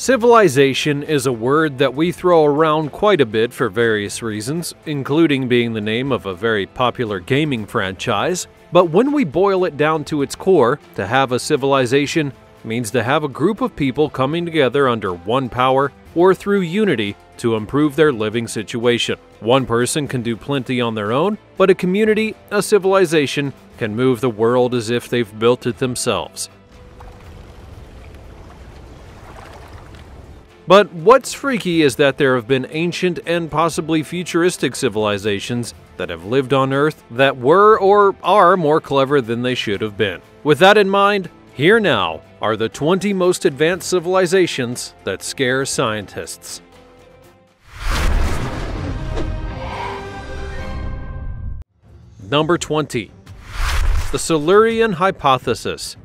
Civilization is a word that we throw around quite a bit for various reasons, including being the name of a very popular gaming franchise. But when we boil it down to its core, to have a civilization means to have a group of people coming together under one power or through unity to improve their living situation. One person can do plenty on their own, but a community, a civilization, can move the world as if they've built it themselves. But what's freaky is that there have been ancient and possibly futuristic civilizations that have lived on Earth that were or are more clever than they should have been. With that in mind, here now are the 20 most advanced civilizations that scare scientists. Number 20. The Silurian Hypothesis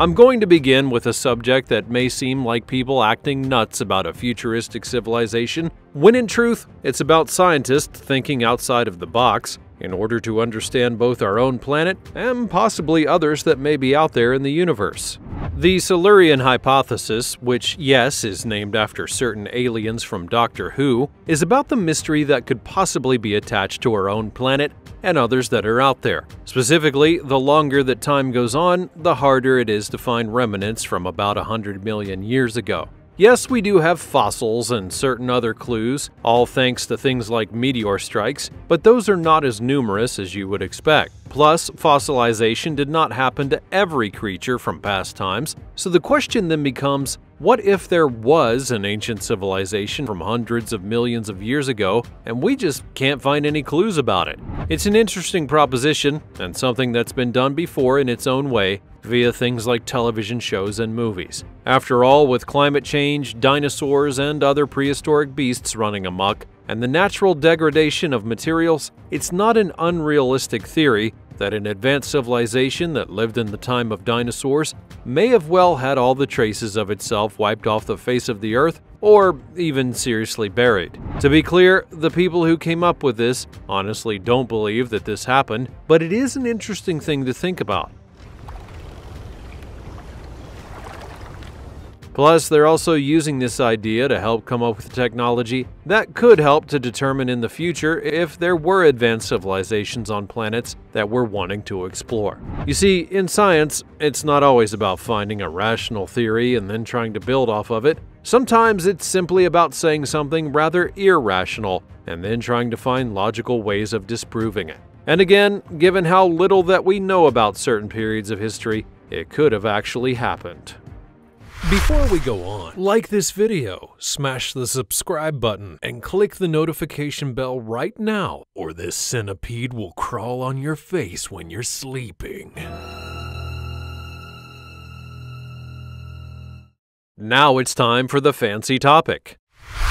I'm going to begin with a subject that may seem like people acting nuts about a futuristic civilization, when in truth, it's about scientists thinking outside of the box in order to understand both our own planet and possibly others that may be out there in the universe. The Silurian hypothesis, which, yes, is named after certain aliens from Doctor Who, is about the mystery that could possibly be attached to our own planet and others that are out there. Specifically, the longer that time goes on, the harder it is to find remnants from about 100 million years ago. Yes, we do have fossils and certain other clues, all thanks to things like meteor strikes, but those are not as numerous as you would expect. Plus, fossilization did not happen to every creature from past times, so the question then becomes what if there was an ancient civilization from hundreds of millions of years ago and we just can't find any clues about it? It's an interesting proposition and something that's been done before in its own way, via things like television shows and movies. After all, with climate change, dinosaurs, and other prehistoric beasts running amok, and the natural degradation of materials, it's not an unrealistic theory that an advanced civilization that lived in the time of dinosaurs may have well had all the traces of itself wiped off the face of the earth or even seriously buried. To be clear, the people who came up with this honestly don't believe that this happened, but it is an interesting thing to think about. Plus, they're also using this idea to help come up with technology that could help to determine in the future if there were advanced civilizations on planets that we're wanting to explore. You see, in science, it's not always about finding a rational theory and then trying to build off of it. Sometimes it's simply about saying something rather irrational and then trying to find logical ways of disproving it. And again, given how little that we know about certain periods of history, it could have actually happened. Before we go on, like this video, smash the subscribe button, and click the notification bell right now, or this centipede will crawl on your face when you're sleeping. Now it's time for the fancy topic.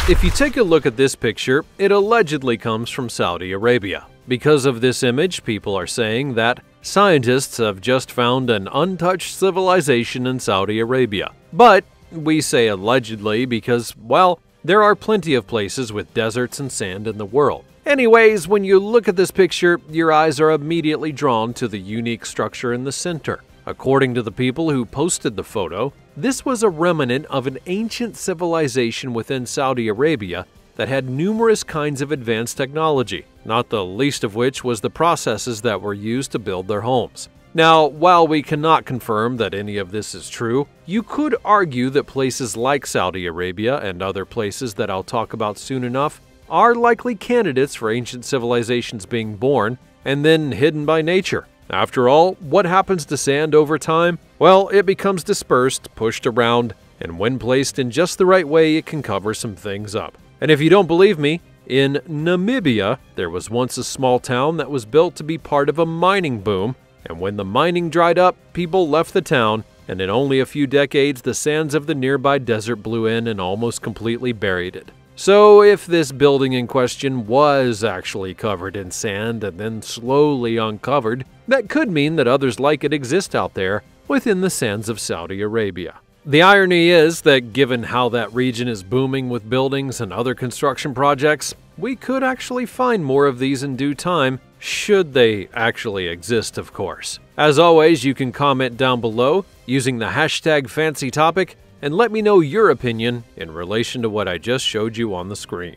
If you take a look at this picture, it allegedly comes from Saudi Arabia. Because of this image, people are saying that scientists have just found an untouched civilization in Saudi Arabia. But we say allegedly because, well, there are plenty of places with deserts and sand in the world. Anyways, when you look at this picture, your eyes are immediately drawn to the unique structure in the center. According to the people who posted the photo, this was a remnant of an ancient civilization within Saudi Arabia that had numerous kinds of advanced technology, not the least of which was the processes that were used to build their homes. Now, while we cannot confirm that any of this is true, you could argue that places like Saudi Arabia and other places that I'll talk about soon enough are likely candidates for ancient civilizations being born and then hidden by nature. After all, what happens to sand over time? Well, it becomes dispersed, pushed around, and when placed in just the right way, it can cover some things up. And if you don't believe me, in Namibia, there was once a small town that was built to be part of a mining boom, and when the mining dried up, people left the town, and in only a few decades, the sands of the nearby desert blew in and almost completely buried it. So, if this building in question was actually covered in sand and then slowly uncovered, that could mean that others like it exist out there within the sands of Saudi Arabia. The irony is that given how that region is booming with buildings and other construction projects, we could actually find more of these in due time, should they actually exist, of course. As always, you can comment down below using the hashtag fancy topic and let me know your opinion in relation to what I just showed you on the screen.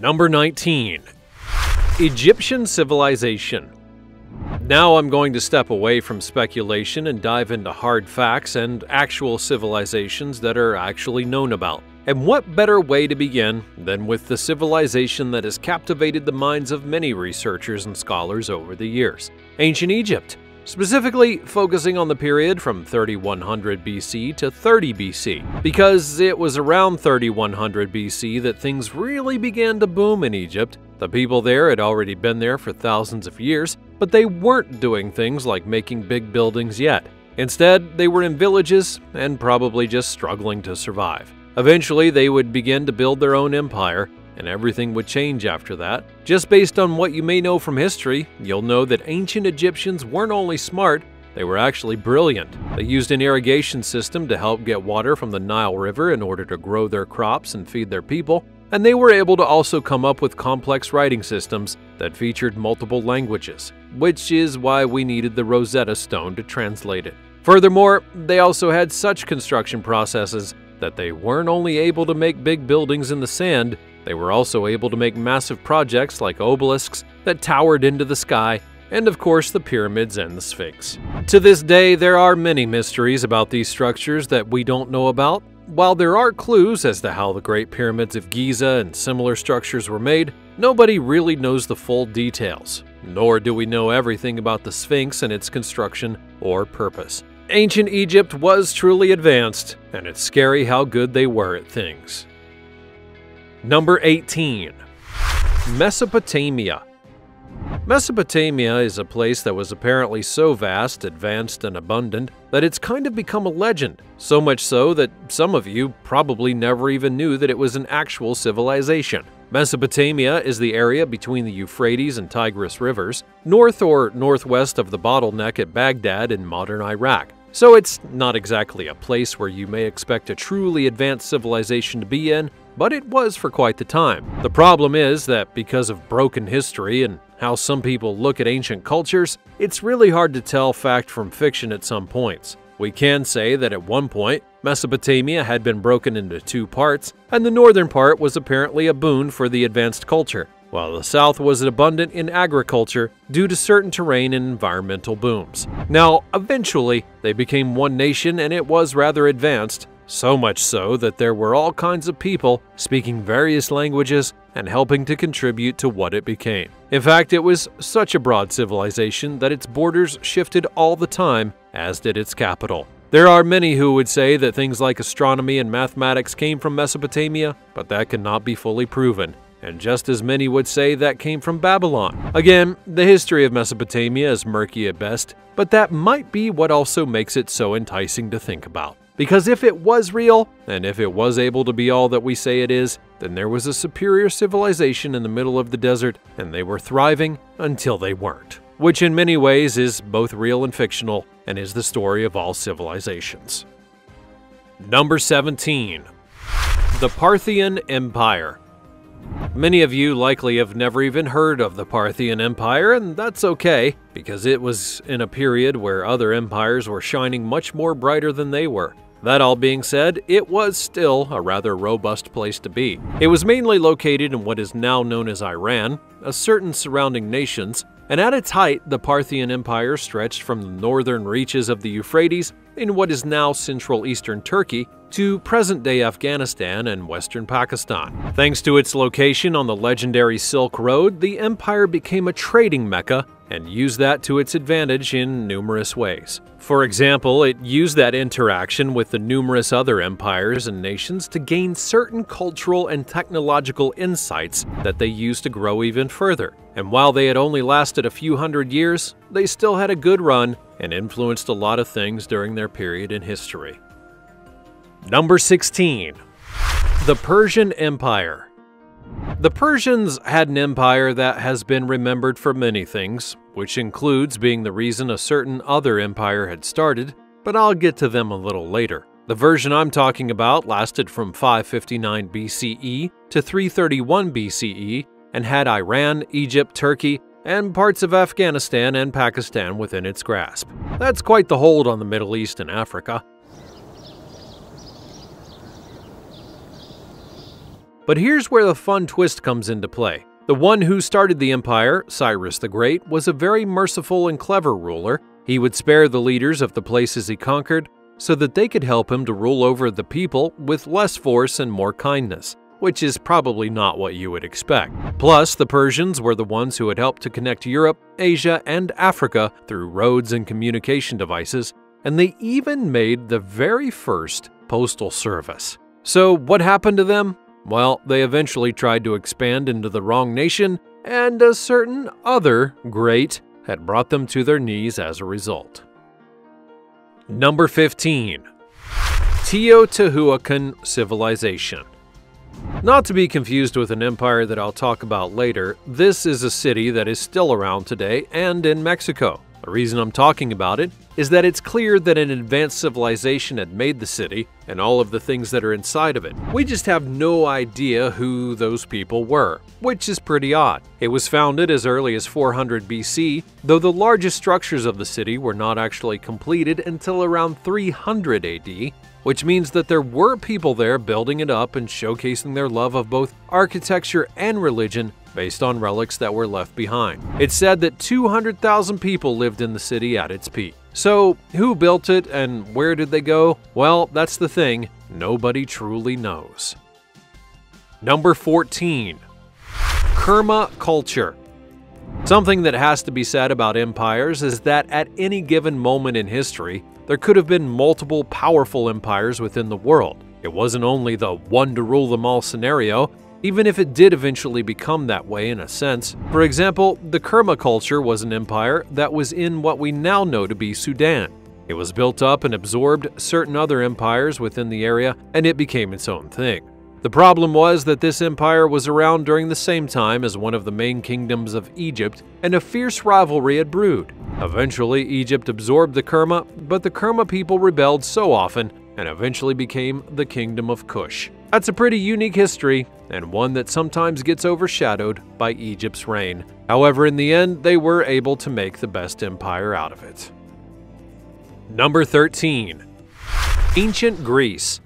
Number 19. Egyptian Civilization now I'm going to step away from speculation and dive into hard facts and actual civilizations that are actually known about. And what better way to begin than with the civilization that has captivated the minds of many researchers and scholars over the years ancient Egypt specifically focusing on the period from 3100 BC to 30 BC, because it was around 3100 BC that things really began to boom in Egypt. The people there had already been there for thousands of years, but they weren't doing things like making big buildings yet. Instead, they were in villages and probably just struggling to survive. Eventually, they would begin to build their own empire, and everything would change after that. Just based on what you may know from history, you'll know that ancient Egyptians weren't only smart, they were actually brilliant. They used an irrigation system to help get water from the Nile River in order to grow their crops and feed their people, and they were able to also come up with complex writing systems that featured multiple languages, which is why we needed the Rosetta Stone to translate it. Furthermore, they also had such construction processes that they weren't only able to make big buildings in the sand, they were also able to make massive projects like obelisks that towered into the sky, and of course the pyramids and the Sphinx. To this day, there are many mysteries about these structures that we don't know about. While there are clues as to how the Great Pyramids of Giza and similar structures were made, nobody really knows the full details, nor do we know everything about the Sphinx and its construction or purpose. Ancient Egypt was truly advanced, and it's scary how good they were at things. Number 18. Mesopotamia. Mesopotamia is a place that was apparently so vast, advanced, and abundant that it's kind of become a legend, so much so that some of you probably never even knew that it was an actual civilization. Mesopotamia is the area between the Euphrates and Tigris rivers, north or northwest of the bottleneck at Baghdad in modern Iraq. So it's not exactly a place where you may expect a truly advanced civilization to be in, but it was for quite the time. The problem is that because of broken history and how some people look at ancient cultures, it's really hard to tell fact from fiction at some points. We can say that at one point, Mesopotamia had been broken into two parts, and the northern part was apparently a boon for the advanced culture, while the south was abundant in agriculture due to certain terrain and environmental booms. Now, eventually, they became one nation and it was rather advanced, so much so that there were all kinds of people speaking various languages and helping to contribute to what it became. In fact, it was such a broad civilization that its borders shifted all the time, as did its capital. There are many who would say that things like astronomy and mathematics came from Mesopotamia, but that cannot be fully proven. And just as many would say that came from Babylon. Again, the history of Mesopotamia is murky at best, but that might be what also makes it so enticing to think about. Because if it was real, and if it was able to be all that we say it is, then there was a superior civilization in the middle of the desert, and they were thriving until they weren't. Which in many ways is both real and fictional, and is the story of all civilizations. Number 17. The Parthian Empire. Many of you likely have never even heard of the Parthian Empire, and that's okay, because it was in a period where other empires were shining much more brighter than they were. That all being said, it was still a rather robust place to be. It was mainly located in what is now known as Iran, a certain surrounding nations, and at its height, the Parthian Empire stretched from the northern reaches of the Euphrates in what is now central eastern Turkey to present-day Afghanistan and western Pakistan. Thanks to its location on the legendary Silk Road, the empire became a trading mecca and used that to its advantage in numerous ways. For example, it used that interaction with the numerous other empires and nations to gain certain cultural and technological insights that they used to grow even further. And while they had only lasted a few hundred years, they still had a good run and influenced a lot of things during their period in history. Number 16. The Persian Empire the Persians had an empire that has been remembered for many things, which includes being the reason a certain other empire had started, but I'll get to them a little later. The version I'm talking about lasted from 559 BCE to 331 BCE and had Iran, Egypt, Turkey, and parts of Afghanistan and Pakistan within its grasp. That's quite the hold on the Middle East and Africa. But here's where the fun twist comes into play. The one who started the empire, Cyrus the Great, was a very merciful and clever ruler. He would spare the leaders of the places he conquered so that they could help him to rule over the people with less force and more kindness which is probably not what you would expect. Plus, the Persians were the ones who had helped to connect Europe, Asia, and Africa through roads and communication devices, and they even made the very first postal service. So, what happened to them? Well, they eventually tried to expand into the wrong nation, and a certain other great had brought them to their knees as a result. Number 15 Teotihuacan Civilization. Not to be confused with an empire that I'll talk about later, this is a city that is still around today and in Mexico. The reason I'm talking about it is that it's clear that an advanced civilization had made the city and all of the things that are inside of it. We just have no idea who those people were, which is pretty odd. It was founded as early as 400 BC, though the largest structures of the city were not actually completed until around 300 AD, which means that there were people there building it up and showcasing their love of both architecture and religion based on relics that were left behind. It's said that 200,000 people lived in the city at its peak. So, who built it and where did they go? Well, that's the thing, nobody truly knows. Number 14 Kerma Culture. Something that has to be said about empires is that at any given moment in history, there could have been multiple powerful empires within the world. It wasn't only the one to rule them all scenario, even if it did eventually become that way in a sense. For example, the Kerma culture was an empire that was in what we now know to be Sudan. It was built up and absorbed certain other empires within the area, and it became its own thing. The problem was that this empire was around during the same time as one of the main kingdoms of Egypt, and a fierce rivalry had brewed. Eventually, Egypt absorbed the Kerma, but the Kerma people rebelled so often and eventually became the Kingdom of Kush. That's a pretty unique history, and one that sometimes gets overshadowed by Egypt's reign. However, in the end, they were able to make the best empire out of it. Number 13 Ancient Greece.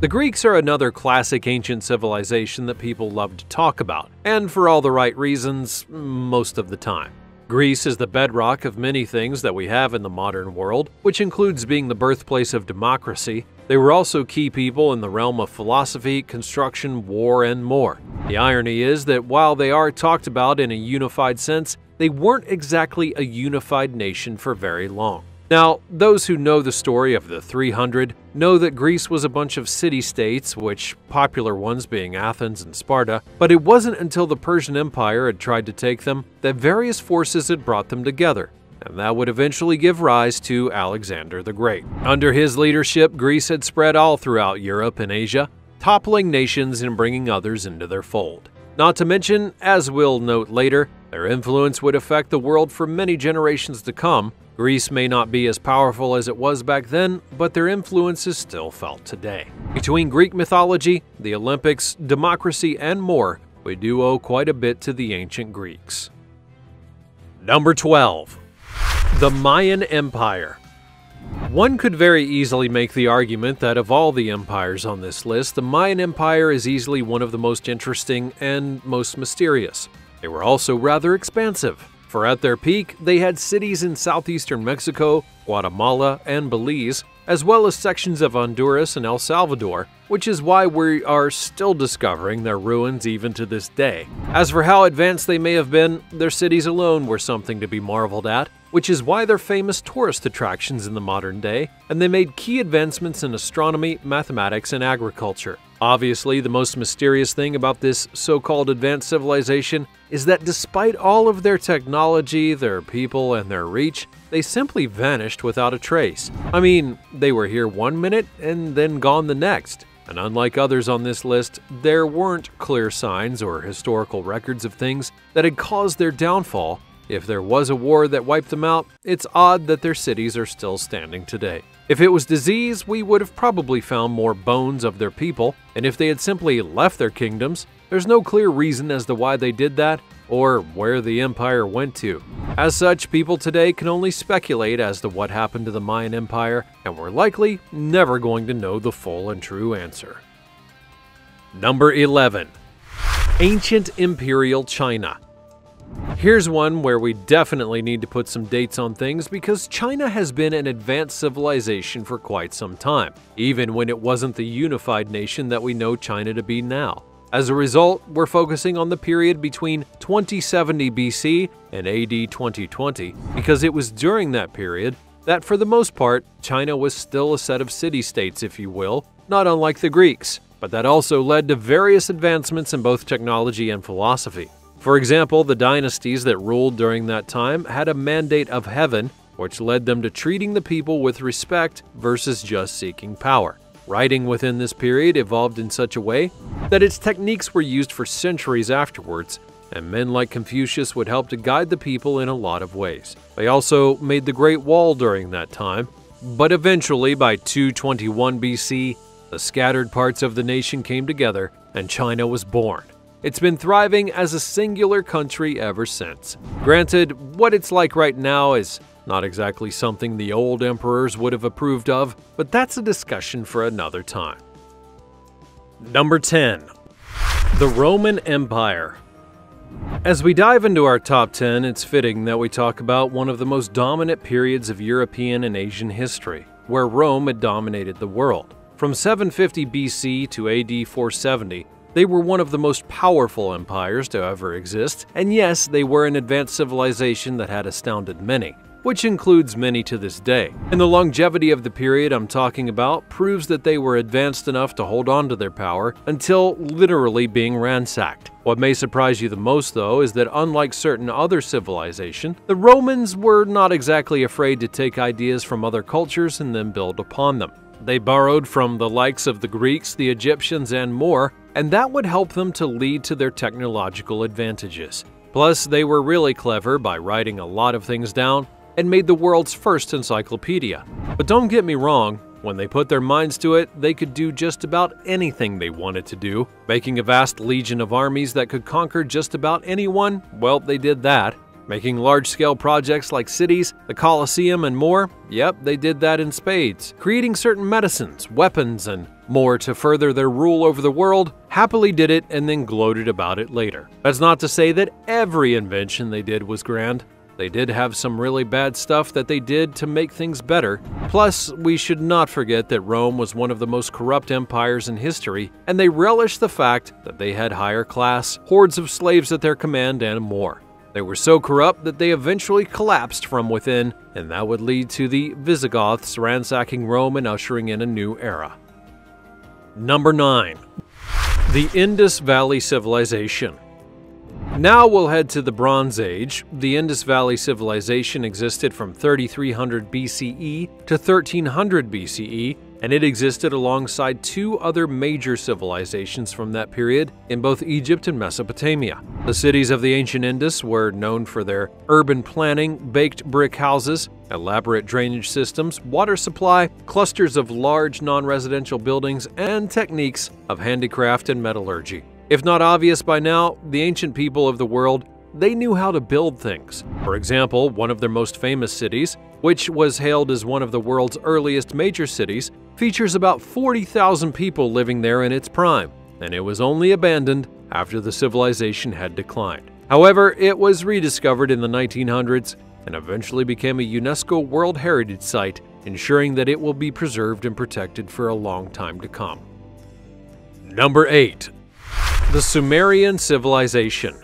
The Greeks are another classic ancient civilization that people love to talk about, and for all the right reasons, most of the time. Greece is the bedrock of many things that we have in the modern world, which includes being the birthplace of democracy. They were also key people in the realm of philosophy, construction, war, and more. The irony is that while they are talked about in a unified sense, they weren't exactly a unified nation for very long. Now, those who know the story of the 300 know that Greece was a bunch of city states, which popular ones being Athens and Sparta, but it wasn't until the Persian Empire had tried to take them that various forces had brought them together, and that would eventually give rise to Alexander the Great. Under his leadership, Greece had spread all throughout Europe and Asia, toppling nations and bringing others into their fold. Not to mention, as we'll note later, their influence would affect the world for many generations to come, Greece may not be as powerful as it was back then, but their influence is still felt today. Between Greek mythology, the Olympics, democracy, and more, we do owe quite a bit to the ancient Greeks. Number 12. The Mayan Empire. One could very easily make the argument that of all the empires on this list, the Mayan Empire is easily one of the most interesting and most mysterious. They were also rather expansive for at their peak, they had cities in southeastern Mexico, Guatemala, and Belize, as well as sections of Honduras and El Salvador, which is why we are still discovering their ruins even to this day. As for how advanced they may have been, their cities alone were something to be marveled at, which is why they're famous tourist attractions in the modern day, and they made key advancements in astronomy, mathematics, and agriculture. Obviously, the most mysterious thing about this so called advanced civilization is that despite all of their technology, their people, and their reach, they simply vanished without a trace. I mean, they were here one minute and then gone the next. And unlike others on this list, there weren't clear signs or historical records of things that had caused their downfall. If there was a war that wiped them out, it's odd that their cities are still standing today. If it was disease, we would have probably found more bones of their people, and if they had simply left their kingdoms, there's no clear reason as to why they did that or where the empire went to. As such, people today can only speculate as to what happened to the Mayan Empire, and we're likely never going to know the full and true answer. Number 11. Ancient Imperial China. Here's one where we definitely need to put some dates on things because China has been an advanced civilization for quite some time, even when it wasn't the unified nation that we know China to be now. As a result, we're focusing on the period between 2070 BC and AD 2020 because it was during that period that, for the most part, China was still a set of city states, if you will, not unlike the Greeks, but that also led to various advancements in both technology and philosophy. For example, the dynasties that ruled during that time had a mandate of heaven, which led them to treating the people with respect versus just seeking power. Writing within this period evolved in such a way that its techniques were used for centuries afterwards, and men like Confucius would help to guide the people in a lot of ways. They also made the Great Wall during that time, but eventually by 221 BC, the scattered parts of the nation came together and China was born. It's been thriving as a singular country ever since. Granted, what it's like right now is not exactly something the old emperors would have approved of, but that's a discussion for another time. Number 10. The Roman Empire. As we dive into our top 10, it's fitting that we talk about one of the most dominant periods of European and Asian history, where Rome had dominated the world. From 750 BC to AD 470, they were one of the most powerful empires to ever exist, and yes, they were an advanced civilization that had astounded many which includes many to this day. And the longevity of the period I'm talking about proves that they were advanced enough to hold on to their power until literally being ransacked. What may surprise you the most, though, is that unlike certain other civilizations, the Romans were not exactly afraid to take ideas from other cultures and then build upon them. They borrowed from the likes of the Greeks, the Egyptians, and more, and that would help them to lead to their technological advantages. Plus, they were really clever by writing a lot of things down and made the world's first encyclopedia. But don't get me wrong, when they put their minds to it, they could do just about anything they wanted to do. Making a vast legion of armies that could conquer just about anyone, well, they did that. Making large scale projects like cities, the Colosseum, and more, yep, they did that in spades. Creating certain medicines, weapons, and more to further their rule over the world, happily did it and then gloated about it later. That's not to say that every invention they did was grand. They did have some really bad stuff that they did to make things better. Plus, we should not forget that Rome was one of the most corrupt empires in history, and they relished the fact that they had higher class, hordes of slaves at their command, and more. They were so corrupt that they eventually collapsed from within, and that would lead to the Visigoths ransacking Rome and ushering in a new era. Number 9. The Indus Valley Civilization now we'll head to the Bronze Age. The Indus Valley Civilization existed from 3300 BCE to 1300 BCE, and it existed alongside two other major civilizations from that period in both Egypt and Mesopotamia. The cities of the ancient Indus were known for their urban planning, baked brick houses, elaborate drainage systems, water supply, clusters of large non-residential buildings, and techniques of handicraft and metallurgy. If not obvious by now, the ancient people of the world, they knew how to build things. For example, one of their most famous cities, which was hailed as one of the world's earliest major cities, features about 40,000 people living there in its prime, and it was only abandoned after the civilization had declined. However, it was rediscovered in the 1900s and eventually became a UNESCO World Heritage Site, ensuring that it will be preserved and protected for a long time to come. Number 8. The Sumerian civilization.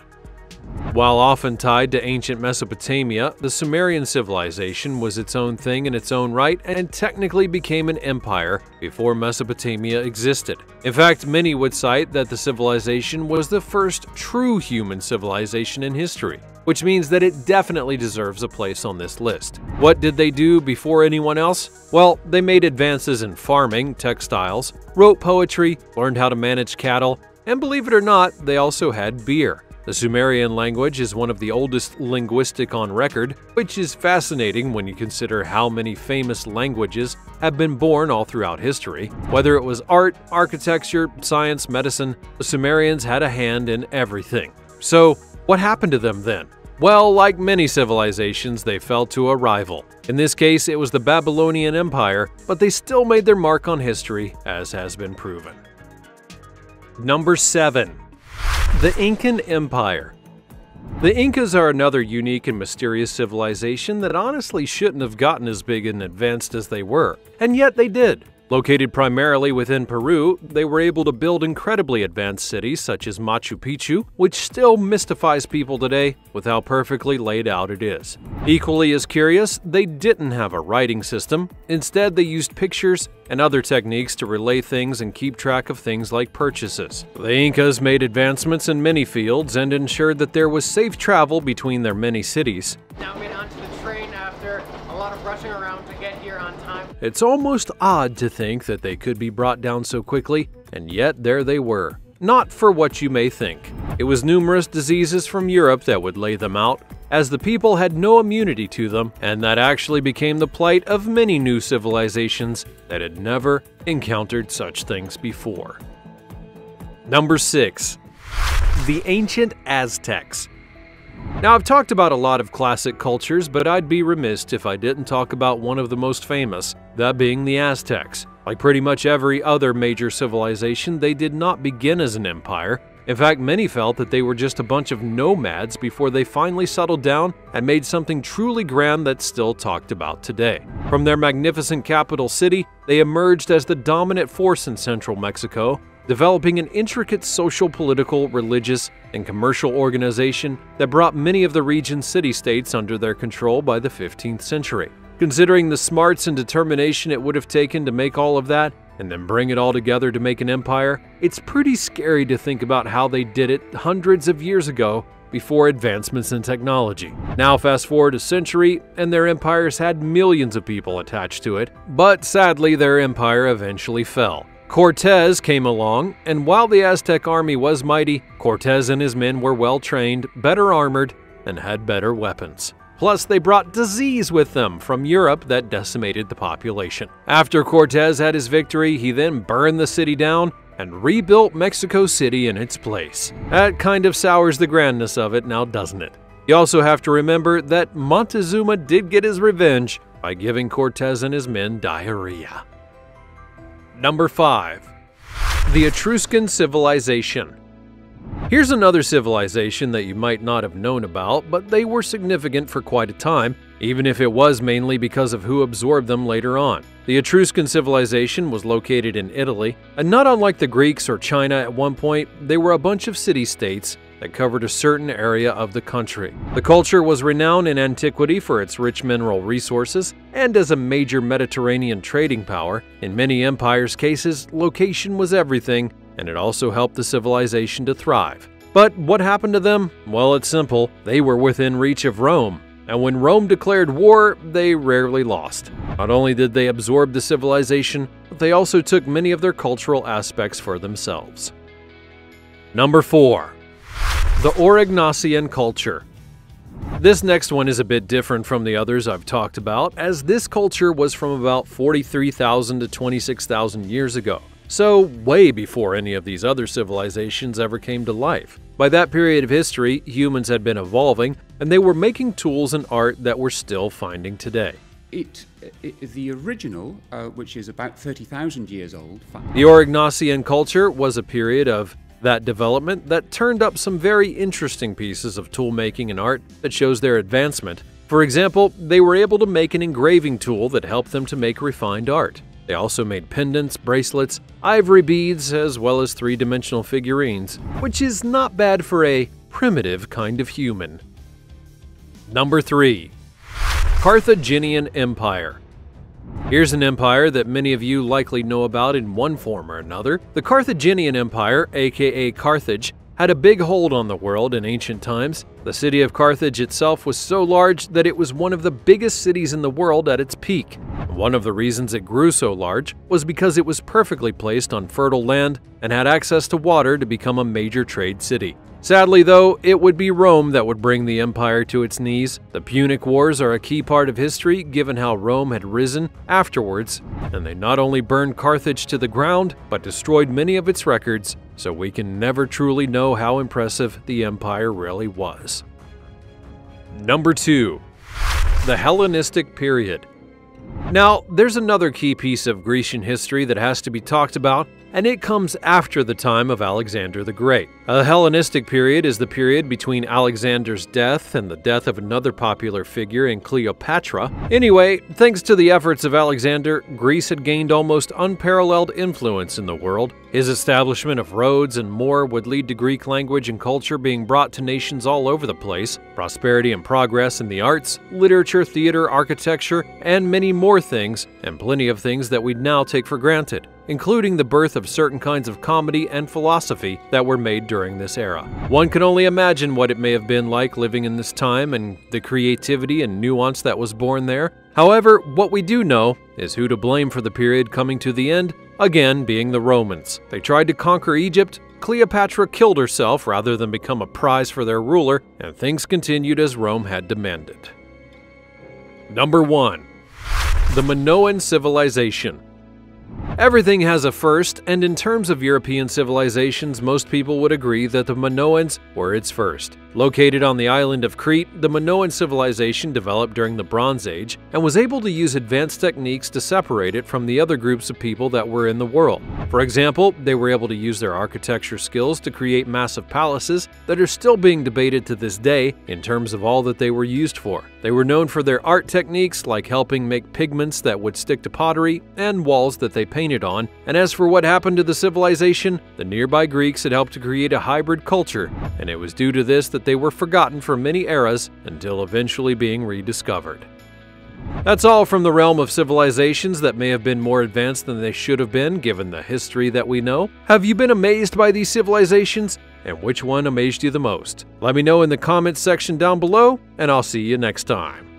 While often tied to ancient Mesopotamia, the Sumerian civilization was its own thing in its own right and technically became an empire before Mesopotamia existed. In fact, many would cite that the civilization was the first true human civilization in history, which means that it definitely deserves a place on this list. What did they do before anyone else? Well, they made advances in farming, textiles, wrote poetry, learned how to manage cattle, and believe it or not, they also had beer. The Sumerian language is one of the oldest linguistic on record, which is fascinating when you consider how many famous languages have been born all throughout history. Whether it was art, architecture, science, medicine, the Sumerians had a hand in everything. So, what happened to them then? Well, like many civilizations, they fell to a rival. In this case, it was the Babylonian Empire, but they still made their mark on history, as has been proven. Number 7. The Incan Empire. The Incas are another unique and mysterious civilization that honestly shouldn't have gotten as big and advanced as they were, and yet they did. Located primarily within Peru, they were able to build incredibly advanced cities such as Machu Picchu, which still mystifies people today with how perfectly laid out it is. Equally as curious, they didn't have a writing system. Instead, they used pictures and other techniques to relay things and keep track of things like purchases. The Incas made advancements in many fields and ensured that there was safe travel between their many cities. Now getting onto the train after a lot of rushing around to get here on time. It's almost odd to think that they could be brought down so quickly, and yet there they were. Not for what you may think. It was numerous diseases from Europe that would lay them out, as the people had no immunity to them, and that actually became the plight of many new civilizations that had never encountered such things before. Number 6. The Ancient Aztecs. Now, I've talked about a lot of classic cultures, but I'd be remiss if I didn't talk about one of the most famous, that being the Aztecs. Like pretty much every other major civilization, they did not begin as an empire. In fact, many felt that they were just a bunch of nomads before they finally settled down and made something truly grand that's still talked about today. From their magnificent capital city, they emerged as the dominant force in central Mexico, developing an intricate social, political, religious, and commercial organization that brought many of the region's city states under their control by the 15th century. Considering the smarts and determination it would have taken to make all of that, and then bring it all together to make an empire, it's pretty scary to think about how they did it hundreds of years ago before advancements in technology. Now, fast forward a century, and their empires had millions of people attached to it, but sadly, their empire eventually fell. Cortez came along, and while the Aztec army was mighty, Cortez and his men were well trained, better armored, and had better weapons. Plus, they brought disease with them from Europe that decimated the population. After Cortez had his victory, he then burned the city down and rebuilt Mexico City in its place. That kind of sours the grandness of it now, doesn't it? You also have to remember that Montezuma did get his revenge by giving Cortez and his men diarrhea. Number 5. The Etruscan Civilization. Here's another civilization that you might not have known about, but they were significant for quite a time, even if it was mainly because of who absorbed them later on. The Etruscan civilization was located in Italy, and not unlike the Greeks or China at one point, they were a bunch of city-states that covered a certain area of the country. The culture was renowned in antiquity for its rich mineral resources and as a major Mediterranean trading power. In many empires' cases, location was everything, and it also helped the civilization to thrive. But what happened to them? Well, it's simple. They were within reach of Rome, and when Rome declared war, they rarely lost. Not only did they absorb the civilization, but they also took many of their cultural aspects for themselves. Number 4. The Aurignacian culture. This next one is a bit different from the others I've talked about, as this culture was from about 43,000 to 26,000 years ago, so way before any of these other civilizations ever came to life. By that period of history, humans had been evolving, and they were making tools and art that we're still finding today. It, it, the original, uh, which is about 30,000 years old. The Aurignacian culture was a period of that development that turned up some very interesting pieces of tool making and art that shows their advancement. For example, they were able to make an engraving tool that helped them to make refined art. They also made pendants, bracelets, ivory beads, as well as three-dimensional figurines, which is not bad for a primitive kind of human. Number 3. Carthaginian Empire Here's an empire that many of you likely know about in one form or another. The Carthaginian Empire, aka Carthage, had a big hold on the world in ancient times. The city of Carthage itself was so large that it was one of the biggest cities in the world at its peak. One of the reasons it grew so large was because it was perfectly placed on fertile land and had access to water to become a major trade city. Sadly, though, it would be Rome that would bring the empire to its knees. The Punic Wars are a key part of history given how Rome had risen afterwards, and they not only burned Carthage to the ground, but destroyed many of its records, so we can never truly know how impressive the empire really was. Number 2. The Hellenistic Period Now, there's another key piece of Grecian history that has to be talked about, and it comes after the time of Alexander the Great. A Hellenistic period is the period between Alexander's death and the death of another popular figure in Cleopatra. Anyway, thanks to the efforts of Alexander, Greece had gained almost unparalleled influence in the world. His establishment of roads and more would lead to Greek language and culture being brought to nations all over the place, prosperity and progress in the arts, literature, theater, architecture, and many more things, and plenty of things that we'd now take for granted including the birth of certain kinds of comedy and philosophy that were made during this era. One can only imagine what it may have been like living in this time and the creativity and nuance that was born there. However, what we do know is who to blame for the period coming to the end, again being the Romans. They tried to conquer Egypt, Cleopatra killed herself rather than become a prize for their ruler, and things continued as Rome had demanded. Number 1. The Minoan Civilization Everything has a first, and in terms of European civilizations, most people would agree that the Minoans were its first. Located on the island of Crete, the Minoan civilization developed during the Bronze Age and was able to use advanced techniques to separate it from the other groups of people that were in the world. For example, they were able to use their architecture skills to create massive palaces that are still being debated to this day in terms of all that they were used for. They were known for their art techniques like helping make pigments that would stick to pottery and walls that they painted on. And as for what happened to the civilization, the nearby Greeks had helped to create a hybrid culture, and it was due to this they were forgotten for many eras until eventually being rediscovered. That's all from the realm of civilizations that may have been more advanced than they should have been given the history that we know. Have you been amazed by these civilizations? And which one amazed you the most? Let me know in the comments section down below, and I'll see you next time.